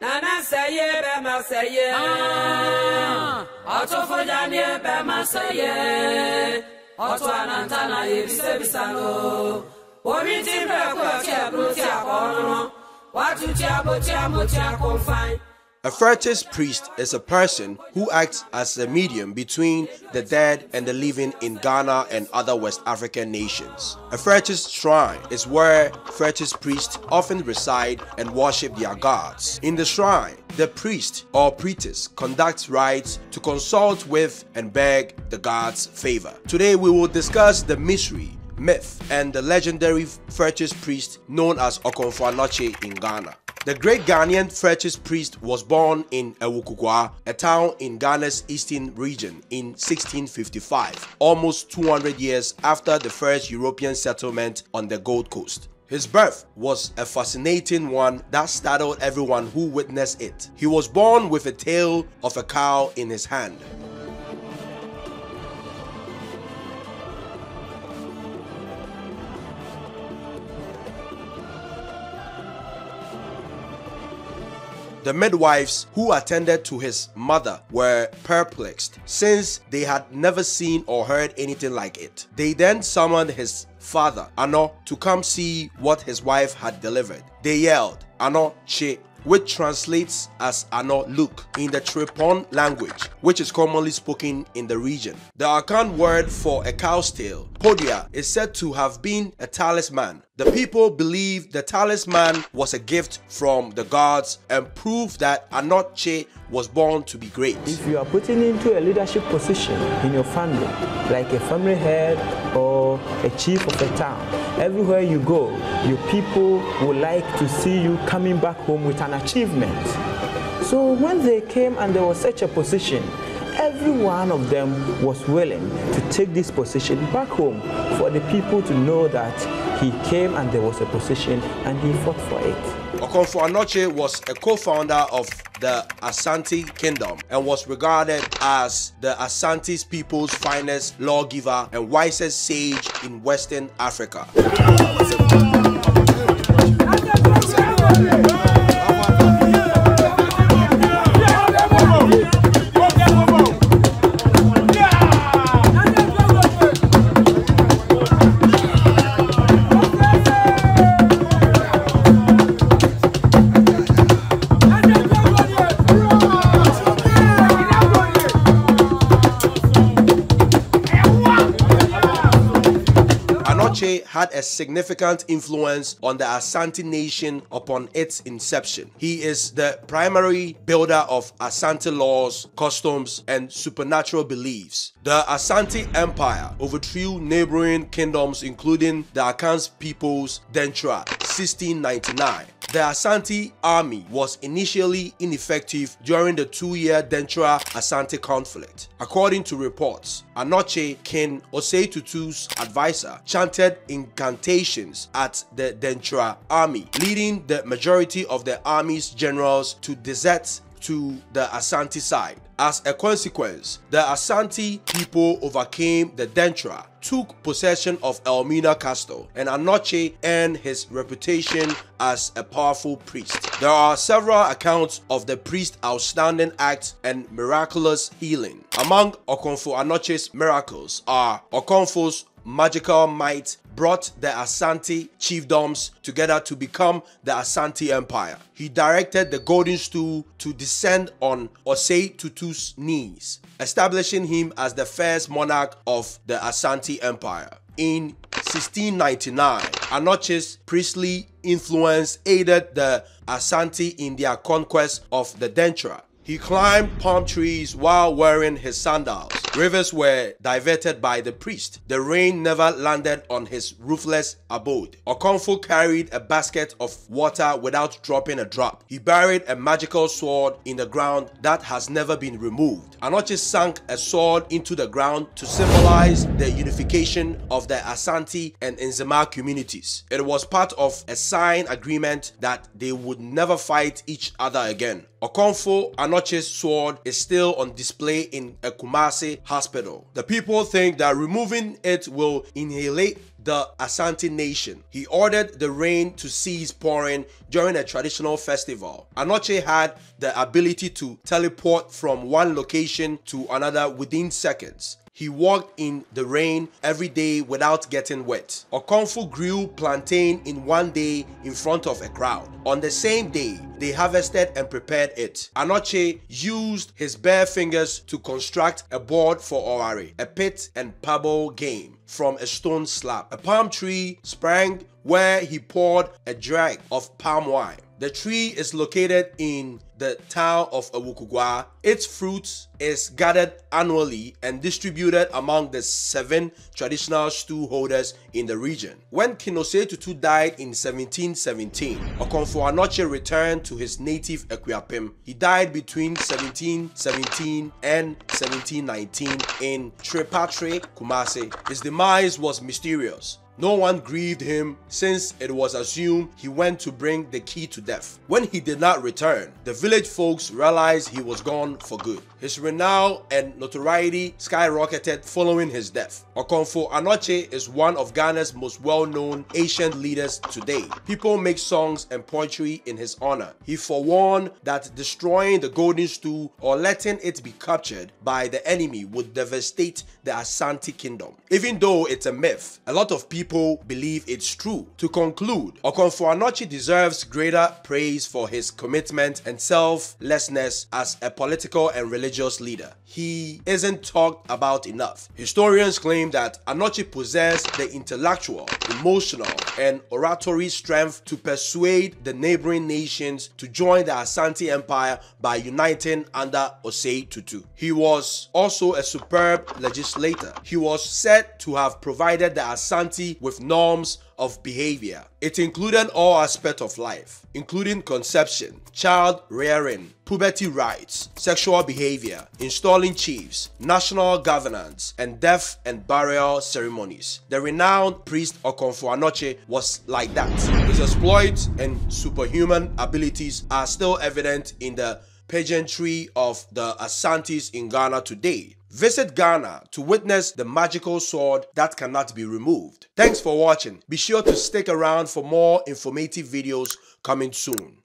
nana sẹyẹ bẹ ma sẹyẹ ọtúnfọjá ah. ni ẹ bẹ ma sẹyẹ ọtún anantana ebisebisa lo omi ti bẹ kú ọtí ẹbùrú tí a. A fetish priest is a person who acts as a medium between the dead and the living in Ghana and other West African nations. A fetish shrine is where fetish priests often reside and worship their gods. In the shrine, the priest or priestess conducts rites to consult with and beg the gods' favor. Today we will discuss the mystery myth, and the legendary fetish priest known as Okomfo in Ghana. The great Ghanaian fetish priest was born in Ewukukwa, a town in Ghana's eastern region, in 1655, almost 200 years after the first European settlement on the Gold Coast. His birth was a fascinating one that startled everyone who witnessed it. He was born with a tail of a cow in his hand. The midwives who attended to his mother were perplexed since they had never seen or heard anything like it. They then summoned his father, Ano, to come see what his wife had delivered. They yelled, Ano Che, which translates as Ano Luke in the Tripon language, which is commonly spoken in the region. The Akan word for a cow's tail, Podia, is said to have been a talisman. The people believe the talisman was a gift from the gods and proof that Anokye was born to be great. If you are putting into a leadership position in your family, like a family head or a chief of a town, everywhere you go, your people would like to see you coming back home with an achievement. So when they came and there was such a position, every one of them was willing to take this position back home for the people to know that he came and there was a position and he fought for it. Okomfo Anokye was a co-founder of the Asante Kingdom and was regarded as the Asante's people's finest lawgiver and wisest sage in Western Africa. Had a significant influence on the Asante nation upon its inception. He is the primary builder of Asante laws, customs, and supernatural beliefs. The Asante Empire overthrew neighboring kingdoms including the Akans peoples Denkyira 1699. The Asante army was initially ineffective during the two-year Denkyira Asante conflict. According to reports, Anokye, King Osei advisor, chanted incantations at the Denkyira army, leading the majority of the army's generals to desert to the Asante side. As a consequence, the Asante people overcame the Denkyira, took possession of Elmina Castle, and Anokye earned his reputation as a powerful priest. There are several accounts of the priest's outstanding acts and miraculous healing. Among Okomfo Anokye's miracles are Okomfo's magical might brought the Asante chiefdoms together to become the Asante Empire. He directed the golden stool to descend on Osei Tutu's knees, establishing him as the first monarch of the Asante Empire. In 1699, Anokye's priestly influence aided the Asante in their conquest of the Denkyira. He climbed palm trees while wearing his sandals. Rivers were diverted by the priest. The rain never landed on his roofless abode. Okomfo carried a basket of water without dropping a drop. He buried a magical sword in the ground that has never been removed. Anokye sank a sword into the ground to symbolize the unification of the Asante and Nzema communities. It was part of a signed agreement that they would never fight each other again. Okomfo Anokye's sword is still on display in a Kumasi hospital. The people think that removing it will inhalate the Asante nation. He ordered the rain to cease pouring during a traditional festival. Anokye had the ability to teleport from one location to another within seconds. He walked in the rain every day without getting wet. Okomfo grew plantain in one day in front of a crowd. On the same day, they harvested and prepared it. Anokye used his bare fingers to construct a board for Oware, a pit and pebble game from a stone slab. A palm tree sprang where he poured a drag of palm wine. The tree is located in the town of Awukugua. Its fruit is gathered annually and distributed among the seven traditional stew holders in the region. When King Osei Tutu died in 1717, Okomfo Anokye returned to his native Akuapem. He died between 1717 and 1719 in Trepatre, Kumasi. His demise was mysterious. No one grieved him since it was assumed he went to bring the key to death. When he did not return, the village folks realized he was gone for good. His renown and notoriety skyrocketed following his death. Okomfo Anokye is one of Ghana's most well-known ancient leaders today. People make songs and poetry in his honor. He forewarned that destroying the golden stool or letting it be captured by the enemy would devastate the Asante kingdom. Even though it's a myth, a lot of people believe it's true. To conclude, Okomfo Anokye deserves greater praise for his commitment and selflessness as a political and religious leader. He isn't talked about enough. Historians claim that Anokye possessed the intellectual, emotional, and oratory strength to persuade the neighboring nations to join the Asante Empire by uniting under Osei Tutu. He was also a superb legislator. He was said to have provided the Asante with norms of behavior. It included all aspects of life, including conception, child rearing, puberty rights, sexual behavior, installing chiefs, national governance, and death and burial ceremonies. The renowned priest Okomfo Anokye was like that. His exploits and superhuman abilities are still evident in the pageantry of the Asantes in Ghana today. Visit Ghana to witness the magical sword that cannot be removed. Thanks for watching. Be sure to stick around for more informative videos coming soon.